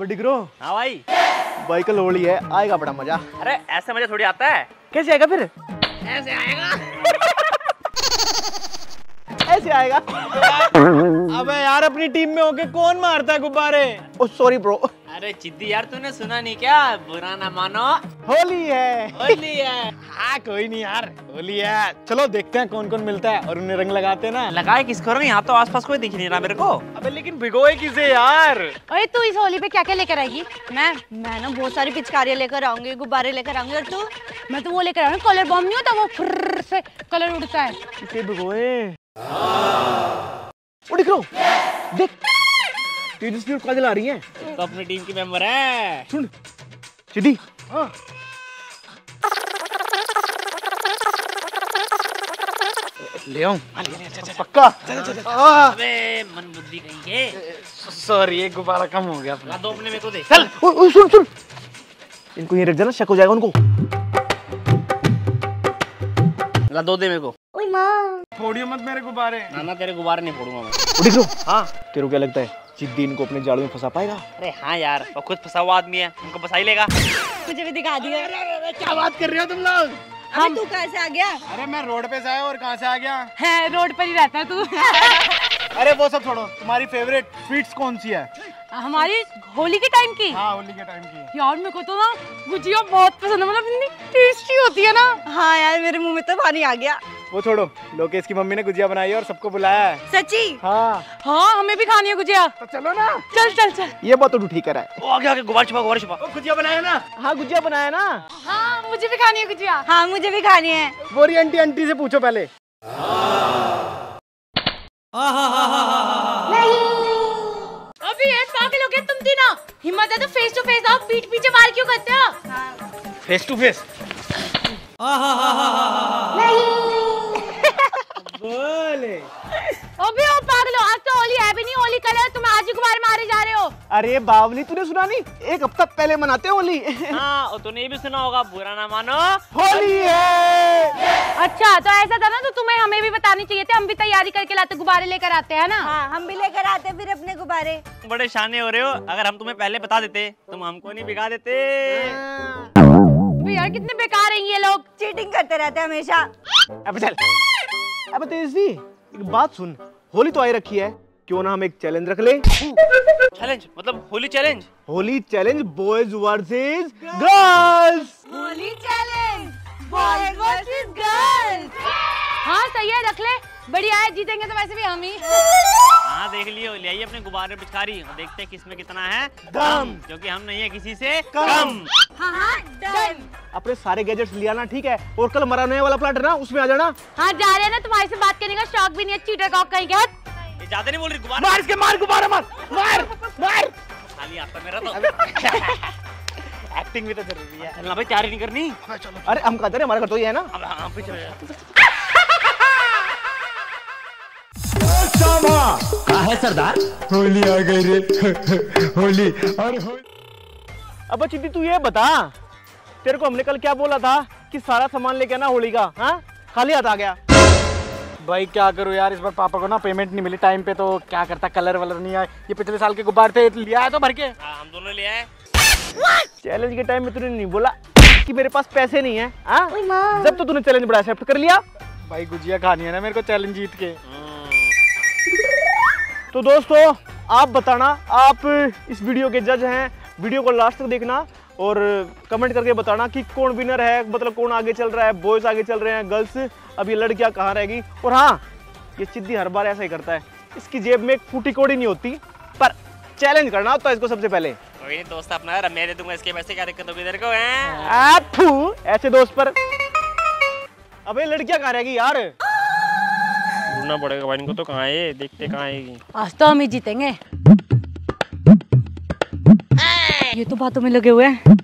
अब डिग्रो हाँ? भाई। कल होली है आएगा बड़ा मज़ा। अरे ऐसे मज़ा थोड़ी आता है। कैसे आएगा फिर? ऐसे आएगा। ऐसे आएगा। अबे यार अपनी टीम में होके कौन मारता है गुब्बारे? ओ सॉरी ब्रो अरे चिद्दी यार तूने सुना नहीं क्या? बुरा ना मानो। होली है। होली है। हाँ कोई नहीं यार होली है। चलो देखते हैं कौन कौन मिलता है। और उन्हें रंग लगाते हैं ना। लगाए किसको रंग? यहाँ तो आसपास कोई दिख नहीं रहा मेरे को। अबे लेकिन भिगोए किसे यार? अरे तू इस होली पे क्या क्या लेकर आएगी? मैं मैं ना बहुत सारी पिचकारियाँ लेकर आऊँगी गुब्बारे लेकर आऊँगी। और तू? मैं तो वो लेकर आऊँगी। कलर बॉम्ब नहीं होता वो फुर्र से कलर उड़ता है। किसे भिगोए? ओ डिग्रो देख। तेजस्वी और काजल आ रही हैं। तो अपनी टीम की मेंबर है। सुन। सिद्धि ले आऊँ। पक्का? अबे मन बुद्धि कहीं के? सॉरी एक गुब्बारा कम हो गया अपना। दो अपने मेरे को दे। चल सुन सुन। इनको ये रख देना शक हो जाएगा उनको। ला दो दे मेरे को। फोड़ियो मत मेरे गुब्बारे ना ना तेरे गुब्बारे नहीं फोड़ूँगा मैं। हाँ। तेरे को क्या लगता है जिद्दी इनको अपने जाड़ों में फंसा पाएगा? अरे हाँ यार वो खुद फंसा हुआ आदमी है उनको फंसा ही लेगा। मुझे भी दिखा दिया। क्या बात कर रहे हो तुम लोग? हम तू कैसे आ गया? अरे मैं रोड पे से आया और कहाँ से आ गया? है रोड पर ही रहता है तू। अरे वो सब छोड़ो तुम्हारी फेवरेट स्वीट्स कौन सी है? हमारी होली के टाइम की। हाँ होली के टाइम की। यार मेरे को तो ना गुजिया बहुत पसंद है। मतलब इतनी टेस्टी होती है ना। हाँ यार मेरे मुँह में तो पानी आ गया। वो छोड़ो लोकेश की मम्मी ने गुजिया बनाई है और सबको बुलाया है। सच्ची हाँ। हाँ हमें भी खानी है गुजिया। तो चलो ना। चल चल चल। ये बात तो ठीक करा है ओ आगे आगे गुब्बारे छुपा गुब्बारे छुपा गुजिया बनाया ना। हाँ गुजिया बनाया ना। हाँ मुझे भी खानी है गुजिया। हाँ मुझे भी खानी है। बोरी आंटी आंटी से पूछो पहले। अभी हिम्मत है तो फेस टू फेस आओ पीठ पीछे मार क्यों करते हो? फेस टू फेस बोले। अबे ओ पागलो हो आज तो होली है भी नहीं होली कल है तुम्हें आज ही गुब्बारे मारे जा रहे हो? अरे बावली तूने सुना नहीं? एक हफ़्ता पहले मनाते हैं होली। हाँ और तूने भी सुना होगा बुरा ना मानो। होली है। अच्छा तो ऐसा था ना तो तुम्हें हमें भी बतानी चाहिए थे हम भी तैयारी करके लाते गुब्बारे लेकर आते हैं ना? हाँ हम भी लेकर आते फिर अपने गुब्बारे। बड़े शाने हो रहे हो अगर हम तुम्हें पहले बता देते तुम हमको नहीं बिगा देते। यार कितने बेकार हैं ये लोग। चीटिंग करते रहते हैं हमेशा। अब चल। अब तेजस्वी एक बात सुन होली तो आई रखी है। क्यों ना हम एक चैलेंज रख ले? चैलेंज मतलब Holi challenge Holi challenge boys versus girls Holi challenge boys versus girls हाँ सही है रख ले। बढ़िया है जीतेंगे तो वैसे भी हम ही। हाँ देख लियो। ले आइए अपने गुब्बारे पिचकारी। और देखते हैं किसमें कितना है। दम। क्योंकि हम नहीं है किसी से। कम। हाँ हाँ डन अपने सारे गैजेट्स लिया ना ठीक है? और कल मराने वाला प्लाट है ना उसमें आ जाना। हाँ जा रहे हैं ना तुम्हारे से बात करने का शौक भी नहीं है चीटर कॉक कहीं का ये ज़्यादा नहीं बोल रही गुब्बारा। मार इसके मार गुब्बारा मार मार मार। खाली आता मेरा तो। एक्टिंग भी तो ज़रूरी है। चलना भाई तैयारी नहीं करनी। अरे हम कहते हैं हमारा घर तो ये है ना। अब हाँ पीछे रह जा। होली आ गई रे। होली। और होली अब चिट्टी तू ये बता। तेरे को हमने कल क्या बोला था कि सारा सामान लेके आना होली का हाँ? खाली हाथ आ गया। भाई क्या करूँ यार? इस बार पापा को ना पेमेंट नहीं मिली टाइम पे तो क्या करता? कलर वलर नहीं आए ये पिछले साल के गुब्बारे थे लिया है तो भर के। हाँ हम दोनों ले आए। चैलेंज के टाइम में तूने नहीं बोला कि मेरे पास पैसे नहीं है हाँ? जब तो तूने चैलेंज बड़ा एक्सेप्ट कर लिया। भाई गुजिया खानी है ना मेरे को चैलेंज जीत के। तो दोस्तों आप बताना आप इस वीडियो के जज हैं। वीडियो को लास्ट तक देखना। और कमेंट करके बताना कि कौन विनर है मतलब कौन आगे चल रहा है बॉयज़ आगे चल रहे हैं गर्ल्स अब ये लड़कियाँ कहाँ रहेगी? और हाँ ये चिद्दी हर बार ऐसा ही करता है। इसकी जेब में एक फूटी कोड़ी नहीं होती पर चैलेंज करना होता है इसको सबसे पहले। कोई दोस्त अपना यार मैं दे दूँगा इसके पैसे क्या दिक्कत होगी तेरे को हैं? ऐसे दोस्त पर। अबे लड़कियाँ कहाँ रहेगी यार? ढूंढना पड़ेगा भाई इनको तो कहाँ है देखते कहाँ आएगी आज तो हम ही जीतेंगे। ये तो बातों में लगे हुए हैं।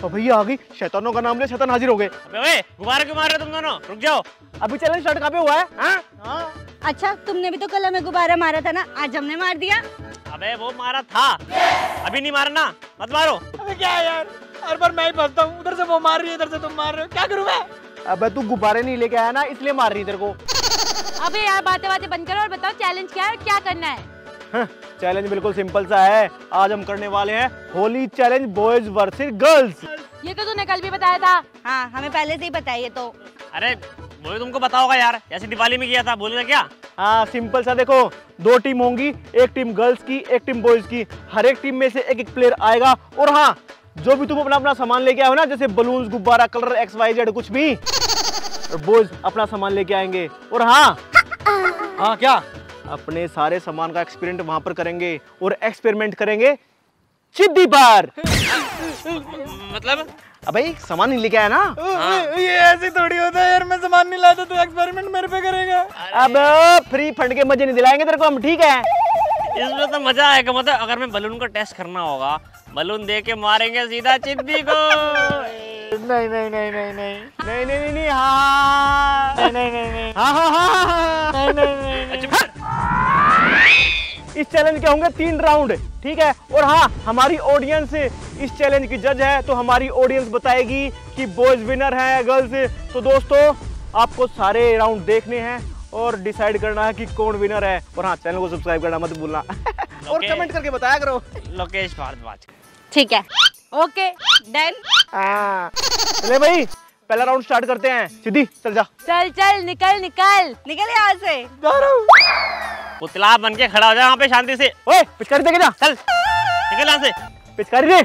तो भैया आ गई। शैतानों का नाम ले शैतान हाजिर हो गए। अबे गुब्बारे क्यों मार रहे तुम दोनों? रुक जाओ। अभी चैलेंज स्टार्ट कहाँ पे हुआ है? हाँ? अच्छा तुमने भी तो कल हमें गुब्बारा मारा था ना? आज हमने मार दिया। अबे वो मारा था। अभी नहीं मारना। मत मारो। अबे क्या है यार? हर बार मैं ही फंसता हूँ। उधर से वो मार रही है इधर से तुम मार रहे हो। क्या करूँ मैं? अबे तू गुब्बारे नहीं लेके आया ना इसलिए मार रही तेरे को। अबे यार बातें बातें बंद करो और बताओ चैलेंज क्या है क्या करना है? चैलेंज बिल्कुल सिंपल सा है। आज हम करने वाले हैं Holi challenge boys versus girls ये तो तूने कल भी बताया था। हाँ हमें पहले से ही बताइए तो। अरे वो भी तुमको पता होगा यार जैसे दिवाली में किया था बोलेगा क्या? हाँ सिंपल सा देखो दो टीम होंगी एक टीम गर्ल्स की एक टीम बॉयज़ की। हर एक टीम में से एक एक प्लेयर आएगा और हाँ जो भी तुम अपना अपना सामान लेके आओ ना जैसे बलून गुब्बारा कलर एक्स वाई जेड कुछ भी। और बॉयज़ अपना सामान लेके आएँगे और हाँ। हाँ क्या? अपने सारे सामान का एक्सपेरिमेंट वहाँ पर करेंगे और एक्सपेरिमेंट करेंगे चिद्दी पर मतलब अब सामान नहीं लेके आया ना ये ऐसे थोड़ी होता है यार मैं सामान नहीं लाता तो एक्सपेरिमेंट मेरे पे करेगा अब फ्री फंड के मज़े नहीं दिलाएँगे तेरे को हम ठीक है इसमें तो मज़ा आएगा मतलब अगर मैं बलून को टेस्ट करना होगा बलून दे के मारेंगे सीधा चिद्दी को नहीं नहीं नहीं नहीं नहीं नहीं नहीं नहीं नहीं हाँ नहीं नहीं नहीं नहीं हाँ हाँ हाँ, हाँ नहीं नहीं चैलेंज के होंगे तीन राउंड ठीक है? और हाँ हमारी ऑडियंस इस चैलेंज की जज है तो हमारी ऑडियंस बताएगी कि बॉयज़ विनर है गर्ल्स तो दोस्तों आपको सारे राउंड देखने हैं और डिसाइड करना है कि कौन विनर है। और हाँ चैनल को सब्सक्राइब करना मत भूलना। और कमेंट करके बताया करो। लोकेश भारद्वाज। ठीक है। ओके डन हाँ। चले भाई पहला राउंड स्टार्ट करते हैं। सिद्धि चल जा। चल चल निकल निकल। निकल यहाँ से। पुतला बन के खड़ा हो जा वहाँ पे शांति से। ओए पिचकारी देखे जा। चल निकल यहाँ से। पिचकारी दे।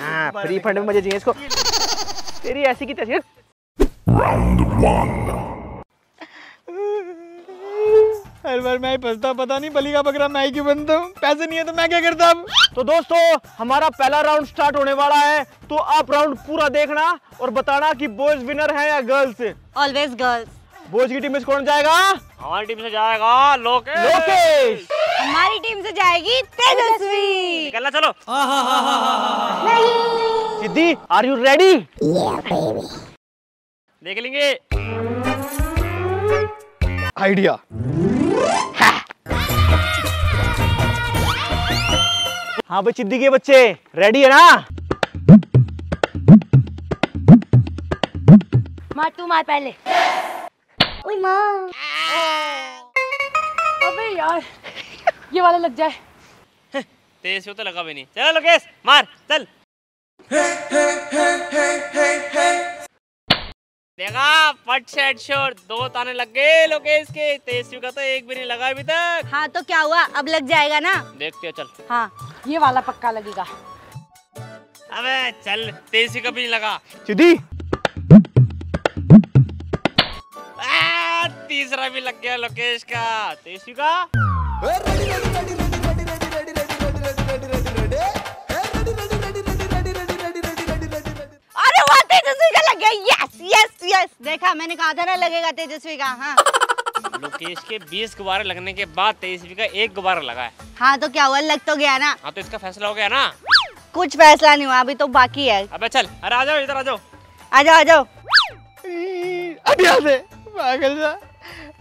हाँ फ्री फंड में मज़े चाहिए इसको। तेरी ऐसी की तैसी हर बार मैं ही फंसता पता नहीं बलि का बकरा मैं ही क्यों बनता हूँ? पैसे नहीं है तो मैं क्या करता अब तो दोस्तों हमारा पहला राउंड स्टार्ट होने वाला है। तो आप राउंड पूरा देखना और बताना कि बॉयज़ विनर है या गर्ल्स ऑलवेज गर्ल्स बॉयज़ की टीम में से कौन जाएगा? हमारी टीम से जाएगा लोकेश। लोकेश। हमारी टीम से जाएगी तेजस्वी। निकलना चलो। सिद्धि आर यू रेडी देख लेंगे। आइडिया हाँ भाई सिद्धि के बच्चे रेडी है ना? मार तू मार पहले। ओए माँ। अबे यार ये वाला लग जाए। तेज से तो लगा भी नहीं। चलो लोकेश मार चल। देखा फट सेट शोर दो ताने लग गए लोकेश के। तेज का तो एक भी नहीं लगा अभी तक। हाँ तो क्या हुआ? अब लग जाएगा ना? देखते हो चल। हाँ ये वाला पक्का लगेगा। अबे चल तेज का भी नहीं लगा। आ, तीसरा भी लग गया लोकेश का। तेज का? तेजस्वी का लग गया यस यस यस देखा मैंने कहा था ना लगेगा तेजस्वी का हाँ। लोकेश के 20 गुब्बारे लगने के बाद तेजस्वी का एक गुब्बारा लगा है। हाँ तो क्या हुआ? लग तो गया ना। हाँ तो इसका फैसला हो गया ना? कुछ फैसला नहीं हुआ अभी तो बाकी है। अबे चल अरे आ जाओ इधर आ जाओ। आ जाओ आ जाओ। पागल सा।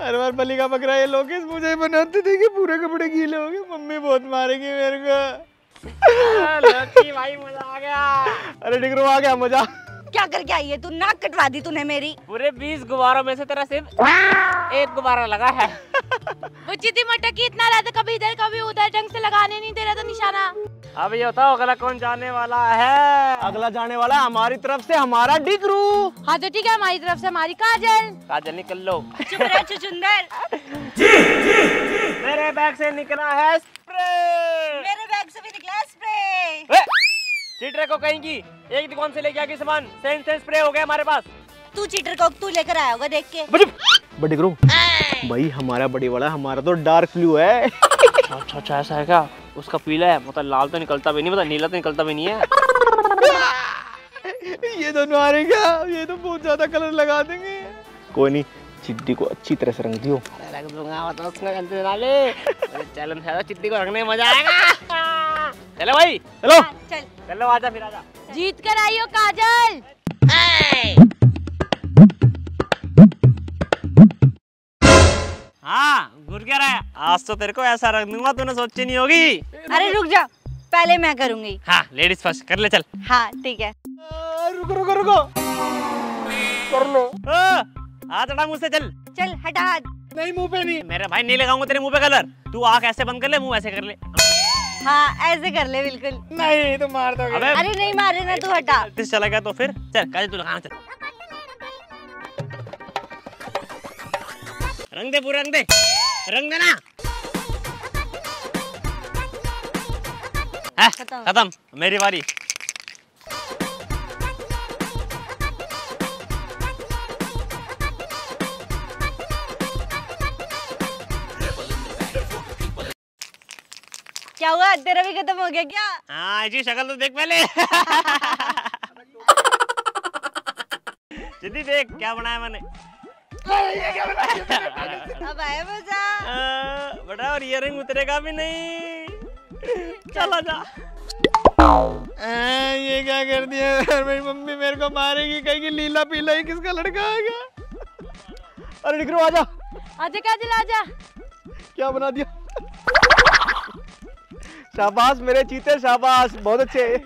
हर बार बलि का बकरा ये लोग मुझे ही बनाते थे कि पूरे कपड़े गीले हो गए मम्मी बहुत मारेगी मेरे को। लोकी भाई मज़ा आ गया। अरे डिग्रो आ गया मज़ा। क्या करके आई है? तू नाक कटवा दी तूने मेरी। पूरे 20 गुब्बारों में से तेरा सिर्फ़ एक गुब्बारा लगा है। वो मटकी इतना रहता कभी इधर कभी उधर ढंग से लगाने नहीं दे रहा था निशाना। अब ये बताओ अगला कौन जाने वाला है? अगला जाने वाला है हमारी तरफ़ से हमारा डिग्रू। हाँ तो ठीक है हमारी तरफ़ से हमारी काजल। काजल निकल लो। चुप रह चुचुंदर मेरे बैग से निकला है स्प्रे। मेरे बैग से भी निकला स्प्रे। चीटरे को कहीं की एक दुकान से लेके आके सामान सेंट सेंट स्प्रे हो गया हमारे पास। तू चीटर को तू लेकर आया होगा देख के। बट डिग्रू भाई हमारा बड़ी वाला हमारा तो डार्क ब्लू है। अच्छा अच्छा ऐसा है क्या? उसका पीला है मतलब लाल तो निकलता भी नहीं मतलब नीला तो निकलता भी नहीं है। ये दोनों हारेगा ये तो बहुत ज़्यादा कलर लगा देंगे। कोई नहीं चिड्डी को अच्छी तरह से रंग दियो। रख दूँगा मतलब उसका गलती डाले चैलेंज है चिट्टी को रखने में मज़ा आएगा। चलो भाई। चलो हाँ, चल। चलो आजा फिर आजा जीत कर आई हो काजल। हाँ घुर क्या रहा है। आज तो तेरे को ऐसा रख दूँगा तूने सोची नहीं होगी। अरे रुक जा पहले मैं करूँगी। हाँ लेडीज़ फ़र्स्ट कर ले चल। हाँ ठीक है। रुको रुको रुको। ओ, हाथ हटा मुझसे चल। चल हटा नहीं मुँह पे नहीं। मेरे भाई नहीं लगाऊँगा तेरे मुँह पे कलर तू आँख ऐसे बंद कर ले मुँह ऐसे कर ले। हाँ ऐसे कर ले बिल्कुल। नहीं तो मार दोगे। अबे अरे नहीं मारे ना तू हटा। दिस चला गया तो फिर। चल काजल तू लगाना चल। रंग दे पूरा रंग दे। रंग दे ना हाँ, खत्म। खत्म। मेरी बारी। क्या हुआ? तेरा भी खत्म हो गया क्या? हाँ ऐसी शक्ल तो देख पहले। जिद्दी देख क्या बनाया मैंने। अब आया मज़ा। बड़ा और रंग उतरेगा भी नहीं। चला जा। आ, ये क्या कर दिया? मेरी मम्मी मेरे को मारेगी कहेगी लीला पीला ही किसका लड़का आ गया अरे निकलो आजा आजा काजल आजा। क्या बना दिया? शाबाश मेरे चीते शाबाश। बहुत अच्छे।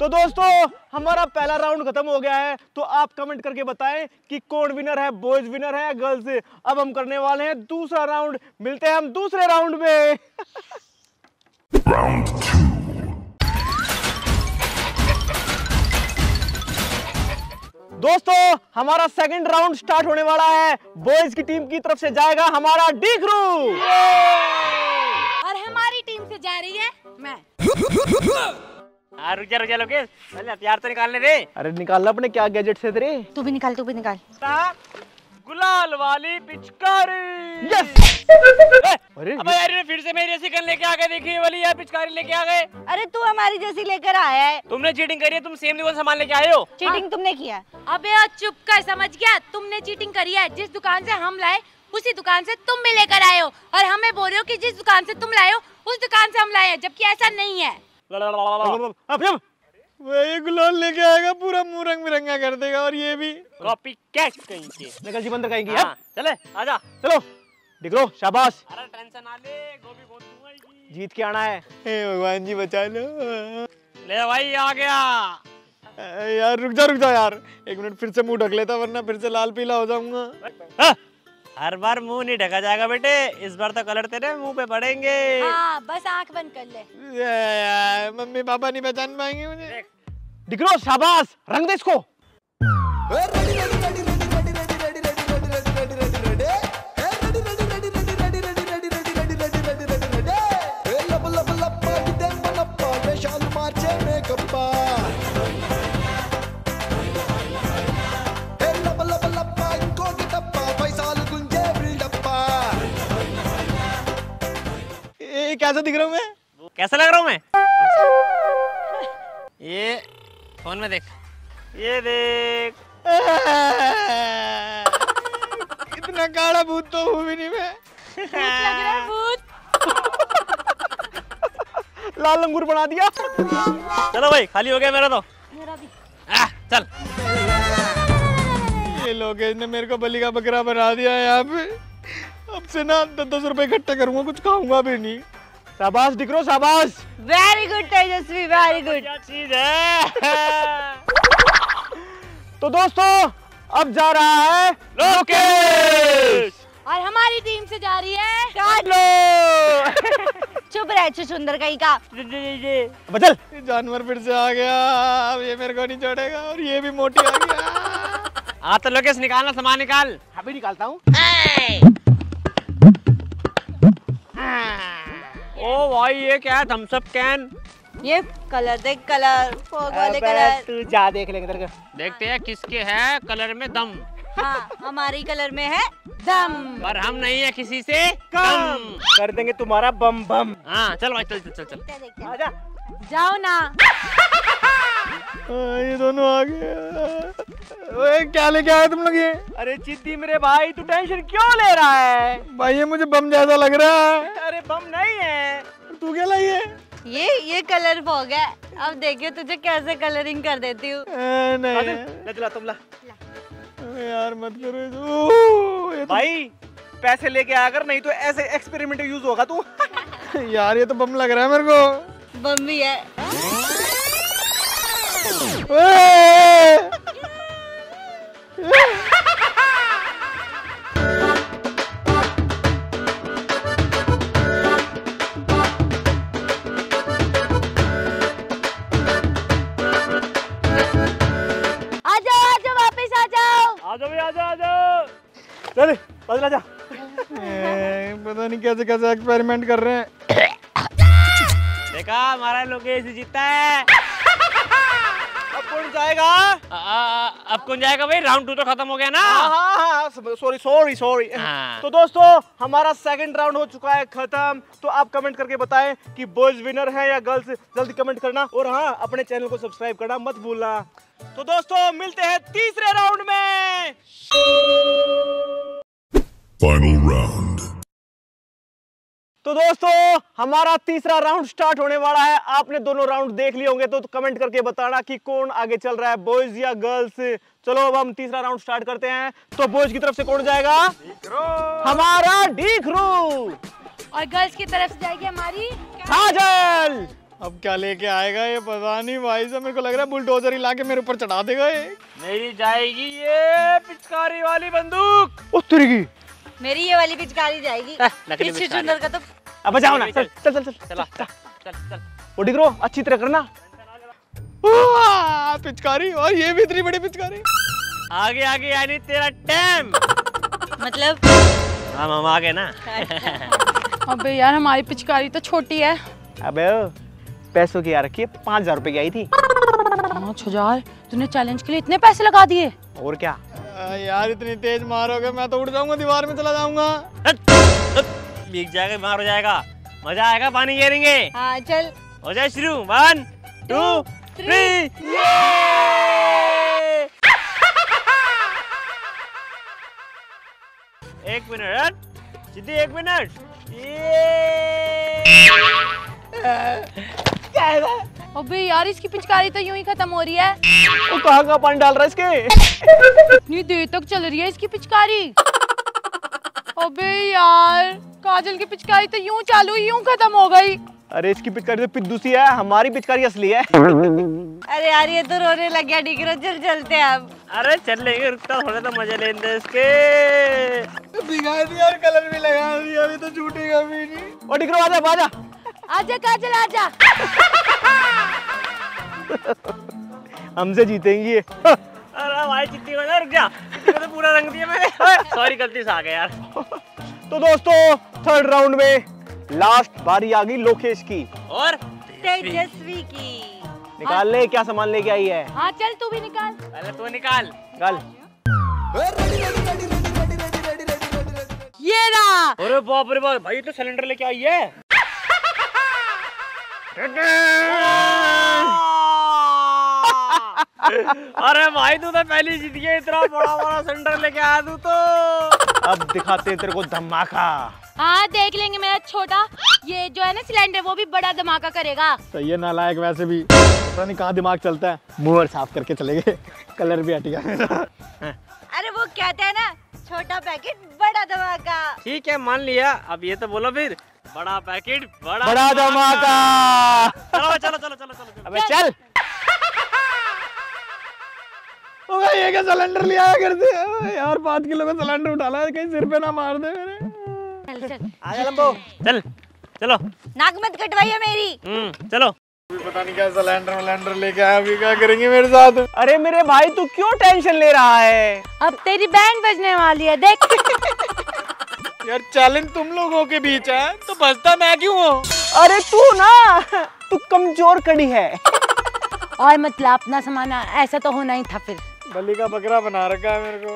तो दोस्तों हमारा पहला राउंड खत्म हो गया है। तो आप कमेंट करके बताएँ कि कौन विनर है बॉयज़ विनर है गर्ल्स अब हम करने वाले हैं दूसरा राउंड। मिलते हैं हम दूसरे राउंड में। राउंड दोस्तों हमारा सेकंड राउंड स्टार्ट होने वाला है। बॉयज़ की टीम की तरफ़ से जाएगा हमारा डी हमारी रही है? मैं। हाँ रुक जा रुक जा लोकेश। पहले हथियार तो निकालने दे। अरे निकाल अपने क्या गैजेट से तेरे? तू भी निकाल तू भी निकाल। गुलाल वाली पिचकारी। यस अरे अबे यार ये फिर से मेरी ऐसी गन लेके आ गए देखिए वाली यार पिचकारी लेके आ गए। अरे तू हमारी जैसी लेकर आया है। तुमने चीटिंग करी है तुम सेम लेवल सामान लेके आए हो। चीटिंग तुमने किया। है। अबे चुप कर समझ गया? तुमने चीटिंग करी है। जिस दुकान से हम लाए उसी दुकान से तुम भी लेकर आए हो। और हमें बोल रहे हो कि जिस दुकान से तुम लाए हो उस दुकान से हम लाए हैं जबकि ऐसा नहीं है। अब अब वो ये गुलाल लेके आएगा पूरा मुँह रंग बिरंगा कर देगा और ये भी। कॉपी कैच कहीं के निकल जी बंदर कहेंगी हाँ, चले आजा। चलो दिखलो शाबाश। अरे टेंशन ना ले गोभी बहुत दूँगा जीत के आना है। हे भगवान जी बचा लो। ले भाई आ गया। यार रुक जा रुक जा यार। एक मिनट फिर से मुँह ढक लेता वरना फिर से लाल पीला हो जाऊँगा। हाँ, हर बार मुँह नहीं ढका जाएगा बेटे इस बार तो कलर तेरे मुँह पे पड़ेंगे हाँ बस आँख बंद कर ले मम्मी पापा नहीं पहचान पाएँगे मुझे दिखलो शाबाश रंग दे इसको ये कैसा दिख रहा हूँ मैं? कैसा लग रहा हूँ मैं? ये फ़ोन में देख। ये देख। इतना काला भूत तो हूँ भी नहीं मैं। लग रहा है भूत। लाल अंगूर बना दिया। चलो भाई खाली हो गया मेरा तो। मेरा भी। आ, चल। ये लोग ने मेरे को बलि का बकरा बना दिया है यहाँ पे। अब से ना दस दस रुपए इकट्ठे करूँगा कुछ खाऊँगा भी नहीं। शाबाश दिखलो शाबाश। Very good Tejaswi very good क्या चीज़ है? तो दोस्तों अब जा रहा है लोकेश। और हमारी टीम से जा रही है लो चुप रह सुंदर कहीं का। बचल जानवर फिर से आ गया। अब ये मेरे को नहीं छोड़ेगा और ये भी मोटी आ गया। आ तो लोकेश निकालना सामान निकाल। अभी निकालता हूँ। ओ भाई ये क्या है? थम्स अप कैन ये कलर देख कलर फोग वाले कलर तू जा देख लेंगे तेरे को। देखते हैं किसके है कलर में दम। हाँ हमारी कलर में है दम। पर हम नहीं है किसी से कम। कर देंगे तुम्हारा बम बम हाँ चल भाई चल चल चल चल। आजा। जाओ ना। ये दोनों आ गए। ओए क्या लेके आए तुम लोग ये? अरे चिद्दी मेरे भाई तू टेंशन क्यों ले रहा है? भाई ये मुझे बम जैसा लग रहा है। अरे बम नहीं है। तू क्या लाई है? ये ये कलर फोग है। अब देखियो तुझे कैसे कलरिंग कर देती हूँ। नहीं। तुम ला। यार मत करो ये तो- भाई पैसे लेके आकर नहीं तो ऐसे एक्सपेरिमेंट यूज़ होगा तो। यार ये तो बम लग रहा है मेरे को। बम भी है। जा पता नहीं कैसे कैसे एक्सपेरिमेंट कर रहे हैं। देखा हमारा लोकेश जीता है। अब कौन जाएगा? आ, आ, अब कौन जाएगा भाई? राउंड टू तो खत्म हो गया ना? हाँ सॉरी सॉरी सॉरी हाँ। तो दोस्तों हमारा सेकंड राउंड हो चुका है खत्म। तो आप कमेंट करके बताएँ कि बॉयज़ विनर है या गर्ल्स जल्दी कमेंट करना। और हाँ अपने चैनल को सब्सक्राइब करना मत भूलना। तो दोस्तों मिलते हैं तीसरे राउंड में। Final round. तो दोस्तों हमारा तीसरा राउंड स्टार्ट होने वाला है। आपने दोनों राउंड देख लिए होंगे तो कमेंट करके बताना कि कौन आगे चल रहा है बॉयज़ या गर्ल्स चलो अब हम तीसरा राउंड स्टार्ट करते हैं। तो बॉयज़ की तरफ़ से कौन जाएगा? हमारा डीखरू। और गर्ल्स की तरफ़ से जाएगी हमारी काजल। अब क्या लेके आएगा ये? पता नहीं भाई साहब मेरे को लग रहा है बुलडोजर ही लाके मेरे ऊपर चढ़ा देगा ये। मेरी जाएगी ये पिचकारी वाली बंदूक। उस की मेरी ये वाली पिचकारी जाएगी। इस पिचकारी। चुनर का तो अब बजाओ ना चल चल चल चल चला चल चल वो डिग्रो अच्छी तरह करना। पिचकारी और ये भी इतनी बड़ी पिचकारी। आगे आगे यानी तेरा टाइम मतलब? हम हम आ गए ना। अबे यार हमारी पिचकारी तो छोटी है। अबे पैसों की आ रखी है पाँच हज़ार रुपए की आई थी। पाँच हज़ार? तूने चैलेंज के लिए इतने पैसे लगा दिए। और क्या? आ, यार इतनी तेज मारोगे मैं तो उड़ जाऊँगा दीवार में चला जाऊँगा। भीग जाएगा बीमार हो जाएगा। मज़ा आएगा पानी घेरेंगे। हाँ चल। हो जाए शुरू। वन टू थ्री एक मिनट सिद्धि एक मिनट। अबे यार इसकी पिचकारी तो यूँ ही खत्म हो रही है। वो कहाँ कहाँ पानी डाल रहा है इसके? इतनी देर तक चल रही है इसकी पिचकारी। अबे यार काजल की पिचकारी तो यूँ चालू यूँ खत्म हो गई। अरे इसकी पिचकारी तो पिद्दू सी है हमारी पिचकारी असली है। अरे यार ये तो रोने लग गया डिगरो चल चलते हैं अब। अरे चल लेंगे रुकता थोड़ा तो मज़ा लेने दे इसके। दिखा दिया और कलर भी लगा दिया अभी तो छूटेगा भी नहीं। वो डिग्रो आजा आजा आजा काजल आजा। हमसे जीतेंगी अरे भाई को ना रुक जा। तो पूरा रंग दिया मैंने। सॉरी गलती से आ गया यार। तो दोस्तों थर्ड राउंड में लास्ट बारी आ गई लोकेश की। और तेजस्वी की। निकाल ले क्या सामान लेके आई है? हाँ चल तू भी निकाल। पहले तो निकाल। कल ये रहा। अरे बाप रे बाप। भाई तो सिलेंडर लेके आई है। अरे भाई तू तो पहले जीत गया इतना बड़ा बड़ा सिलेंडर लेके आया तू तो। अब दिखाते हैं तेरे को धमाका। हाँ देख लेंगे मेरा छोटा। ये जो है ना सिलेंडर वो भी बड़ा धमाका करेगा। सही है नालायक वैसे भी पता नहीं कहाँ दिमाग चलता है। मुँह साफ़ करके चले गए। कलर भी हट गया। अरे वो कहते हैं ना छोटा पैकेट बड़ा धमाका। ठीक है मान लिया। अब ये तो बोलो फिर। बड़ा पैकेट बड़ा बड़ा धमाका। चलो चलो चलो चलो चलो अबे चल। ओ भाई ये क्या सिलेंडर लिया है घर से? ओ यार पाँच किलो का सिलेंडर उठा ला कहीं सिर पे ना मार दे मेरे। चल चल। आजा लंबो। चल चलो। नाक मत कटवाइए मेरी। हम्म चलो। पता नहीं क्या सिलेंडर विलेंडर लेके आया अभी क्या करेंगे मेरे साथ? अरे मेरे भाई तू क्यों टेंशन ले रहा है? अब तेरी बैंड बजने वाली है देख। यार चैलेंज तुम लोगों के बीच है तो बचता मैं क्यों हूँ? अरे तू ना तू कमज़ोर कड़ी है। और मतलब अपना सामान ऐसा तो होना ही था फिर। बलि का बकरा बना रखा है मेरे को।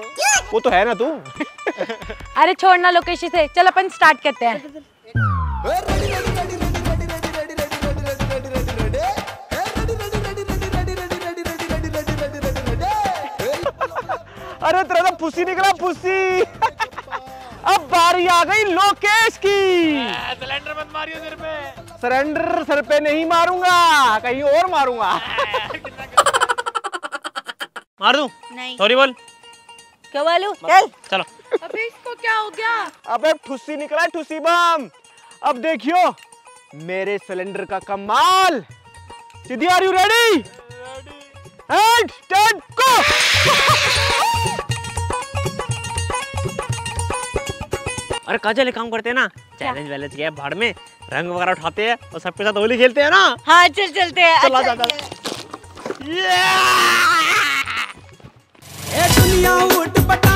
वो तो है ना तू? अरे छोड़ना लोकेश से चल अपन स्टार्ट करते हैं। अरे तेरा तो फुस्सी निकला फुस्सी अब बारी आ गई लोकेश की। सिलेंडर मत मारियो सिर पे। सरेंडर सर पे नहीं मारूँगा कहीं और मारूँगा। मार दूँ? नहीं। सॉरी बोल। क्या बोलू? चल। चलो। अबे इसको क्या हो गया? अबे ठुस्सी निकला है, ठुस्सी बम। अब देखियो मेरे सिलेंडर का कमाल। Siddhi are you ready and ten को अरे काजल काम करते हैं ना? चैलेंज वैलेंज किया? है भाड़ में रंग वगैरह उठाते हैं और सबके साथ होली खेलते हैं ना? हाँ चल चलते हैं। चला अच्छा, आजा। अच्छा। ए दुनिया उठ हमारा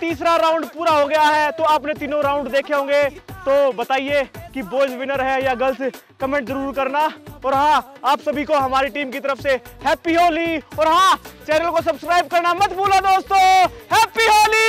तीसरा राउंड पूरा हो गया है तो आपने तीनों राउंड देखे होंगे। तो बताइए कि बॉयज़ विनर है या गर्ल्स कमेंट ज़रूर करना। और हाँ आप सभी को हमारी टीम की तरफ़ से हैप्पी होली। और हाँ चैनल को सब्सक्राइब करना मत भूला दोस्तों। हैप्पी होली!